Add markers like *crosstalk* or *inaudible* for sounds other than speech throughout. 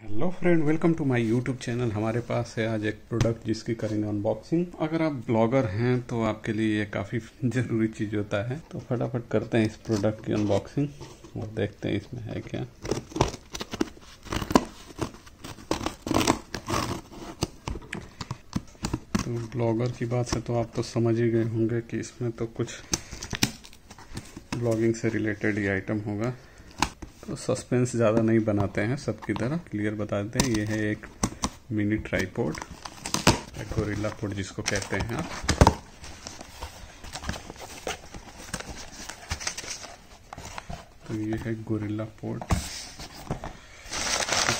Hello friend welcome to my YouTube channel हमारे पास है आज एक प्रोडक्ट जिसकी करेंगे अनबॉक्सिंग अगर आप ब्लॉगर हैं तो आपके लिए ये काफ़ी *laughs* ज़रूरी चीज़ होता है। तो फटाफट करते हैं इस प्रोडक्ट की अनबॉक्सिंग और देखते हैं इसमें है क्या। तो ब्लॉगर की बात से तो आप तो समझ ही गए होंगे कि इसमें तो कुछ ब्लॉगिंग से रिलेटेड ही आइटम होगा। सस्पेंस ज़्यादा नहीं बनाते हैं सबकी तरह क्लियर बता देते हैं। ये है एक मिनी ट्राईपोर्ड गोरिल्ला पोर्ड जिसको कहते हैं आप। तो ये है गोरिल्ला पोर्ट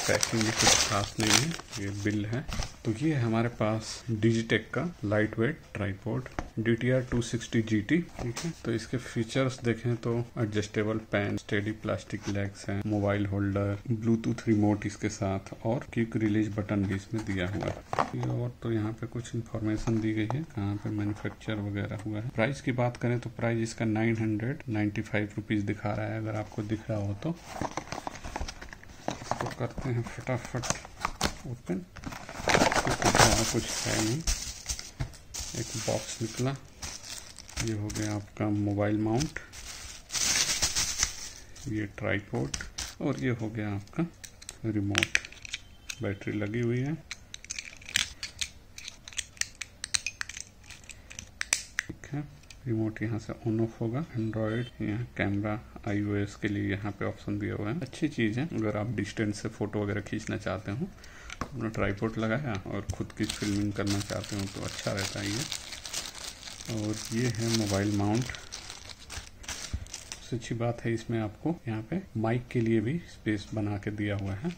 पैकिंग भी कुछ खास नहीं है, ये बिल है। तो ये हमारे पास डिजिटेक का light weight tripod D T R two sixty G T ठीक है। तो इसके फीचर्स देखें तो adjustable pan steady plastic legs हैं मोबाइल होल्डर ब्लूटूथ रिमोट इसके साथ और क्विक रिलीज़ बटन भी इसमें दिया हुआ है। और तो यहाँ पे कुछ इन्फॉर्मेशन दी गई है कहाँ पे मैन्युफैक्चर वगैरह हुआ है। प्राइस की बात करें तो प्राइस इसका nine hundred ninety five rupees दिखा रहा है अगर आपको दिख रहा हो तो। इसको करते हैं फटाफट ओपन कुछ है नहीं। एक बॉक्स निकला। ये हो गया आपका मोबाइल माउंट ये ट्राईपोर्ट और ये हो गया आपका रिमोट बैटरी लगी हुई है। ठीक है रिमोट यहाँ से ऑन ऑफ़ होगा। एंड्रॉयड यहाँ कैमरा आईओएस के लिए यहाँ पे ऑप्शन दिया हुआ है। अच्छी चीज़ है, अगर आप डिस्टेंस से फ़ोटो वगैरह खींचना चाहते हो अपना ट्राईपोर्ट लगाया और ख़ुद की फिल्मिंग करना चाहते हो तो अच्छा रहता है ये। और ये है मोबाइल माउंट। अच्छी बात है इसमें आपको यहाँ पे माइक के लिए भी स्पेस बना के दिया हुआ है।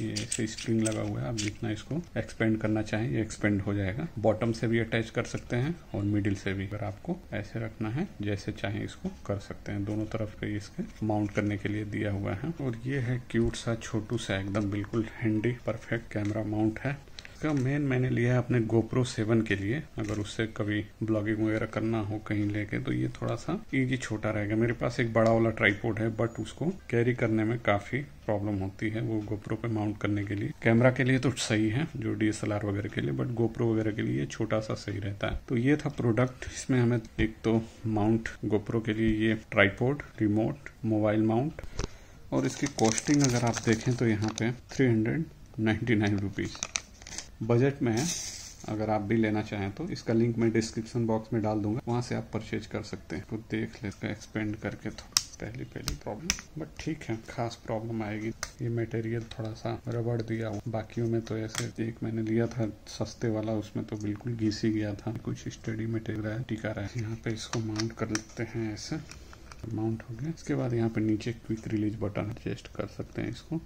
ये ऐसे स्प्रिंग लगा हुआ है, आप जितना इसको एक्सपेंड करना चाहें, ये एक्सपेंड हो जाएगा। बॉटम से भी अटैच कर सकते हैं और मिडिल से भी, अगर आपको ऐसे रखना है, जैसे चाहें इसको कर सकते हैं। दोनों तरफ़ पे इसके माउंट करने के लिए दिया हुआ है। और ये है क्यूट सा छोटू सा, एकदम बिल्कुल हैंडी परफेक्ट कैमरा माउंट है। इसका मेन मैंने लिया है अपने गोप्रो सेवन के लिए। अगर उससे कभी ब्लॉगिंग वगैरह करना हो कहीं लेके तो ये थोड़ा सा इजी छोटा रहेगा। मेरे पास एक बड़ा वाला ट्राईपोर्ड है बट उसको कैरी करने में काफ़ी प्रॉब्लम होती है वो गोप्रो पे माउंट करने के लिए। कैमरा के लिए तो सही है, जो डीएसएलआर वगैरह के लिए बट गोप्रो वगैरह के लिए छोटा सा सही रहता है। तो ये था प्रोडक्ट इसमें हमें एक तो माउंट गोप्रो के लिए ये ट्राईपोर्ड रिमोट मोबाइल माउंट और इसकी कॉस्टिंग अगर आप देखें तो यहाँ पे three hundred ninety nine rupees budget में है अगर आप भी लेना चाहें तो इसका लिंक मैं डिस्क्रिप्शन बॉक्स में डाल दूँगा। वहाँ से आप परचेज कर सकते हैं। तो देख लेते एक्सपेंड करके तो पहली पहली प्रॉब्लम बट ठीक है, खास प्रॉब्लम आएगी। ये मटेरियल थोड़ा सा रबड़ दिया हुआ। बाकियों में तो ऐसे एक मैंने लिया था, सस्ते वाला, उसमें तो बिल्कुल घिस ही गया था। कुछ स्टडी मटेरियल टिका रहा है। यहाँ पे इसको माउंट कर लेते हैं ऐसे। माउंट हो गया। इसके बाद यहाँ पे नीचे क्विक रिलीज़ बटन एडजस्ट कर सकते हैं इसको।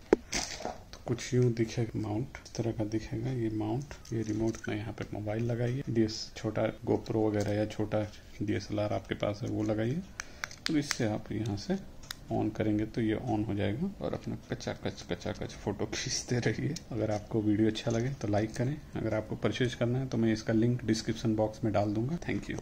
कुछ यूँ दिखेगा माउंट इस तरह का दिखेगा, ये माउंट ये रिमोट में यहाँ पे मोबाइल लगाइए। डीएस छोटा गोप्रो वगैरह या छोटा डीएसएलआर आपके पास है, वो लगाइए। और इससे आप यहाँ से ऑन करेंगे तो ये ऑन हो जाएगा और अपना कच्चा कच कच्चा कच फ़ोटो खींचते रहिए। अगर आपको वीडियो अच्छा लगे तो लाइक करें। अगर आपको परचेज करना है तो मैं इसका लिंक डिस्क्रिप्शन बॉक्स में डाल दूँगा। Thank you